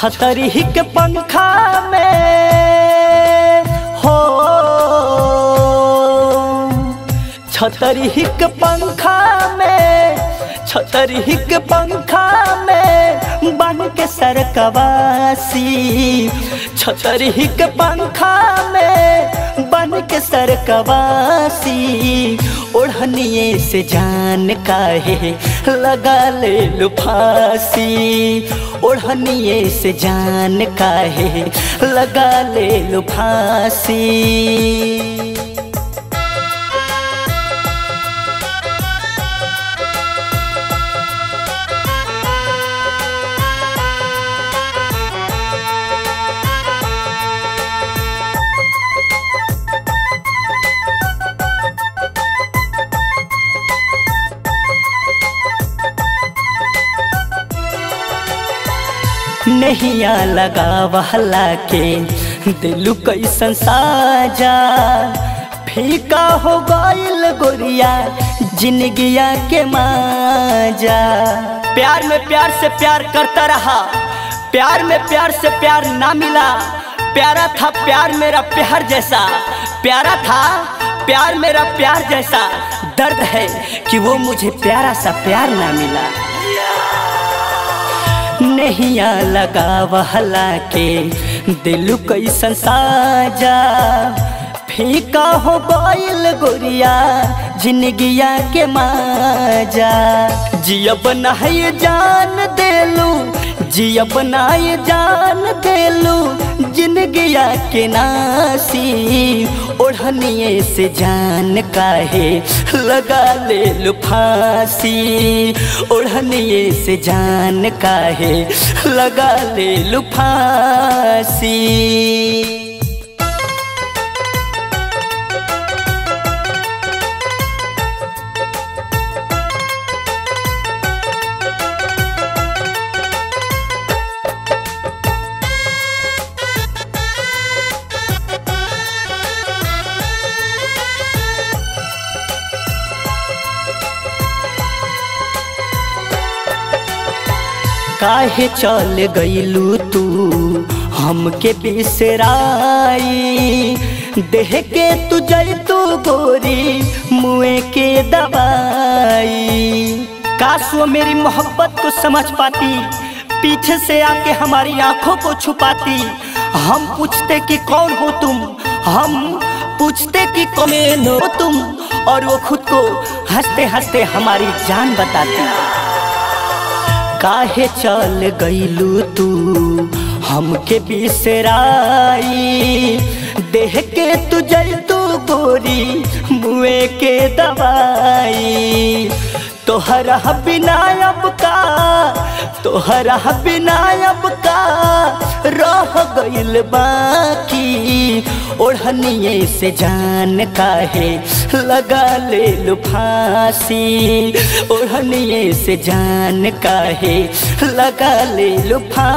छतरी के पंखा में, हो। छतरी के पंखा में, छतरी के पंखा में, बन के सरकवासी। छतरी के पंखा में, बन के सरकवासी। ओढ़निए से जान काहे? लगा ले लुफासी ओढ़निए से जान काहे? लगा ले लुफासी नहिया लगा वहला के दिलु कैसन साजा फीका हो गइल गोरिया, जिंदगिया के माजा। प्यार में प्यार से प्यार करता रहा, प्यार में प्यार से प्यार ना मिला। प्यारा था प्यार मेरा प्यार जैसा, प्यारा था प्यार मेरा प्यार जैसा। दर्द है कि वो मुझे प्यारा सा प्यार ना मिला। नहिया लगा वहला के दिल कैसन साजा। फीका हो गइल गोरिया, जिंदगिया के माजा। जियब नहाय जान देलू जियब नाय जान देलू, जिंदगिया के नासी। ओढ़निए से जान काहे लगा ले लो फांसी ओढ़निए से जान काहे लगा ले लो फांसी काहे चल गईलू तू? हमके बिसराई। देह के तू जैतू गोरी, मुए के दवाई काश वो मेरी मोहब्बत को समझ पाती, पीछे से आके हमारी आँखों को छुपाती। हम पूछते कि कौन हो तुम? हम पूछते कि कौन हो तुम? और वो खुद को हँसते हँसते हमारी जान बताती। काहे चल गईलू तू? हमके बिसराई। देह के तू जल तू गोरी, मुए के दवाई। तोहरा बिना अब का? तोहरा बिना अब का? रह गईल बाकी। ओढ़निए से जान काहे लगा ले लो फांसी। ओढ़निए से जान काहे लगा ले लो फांसी।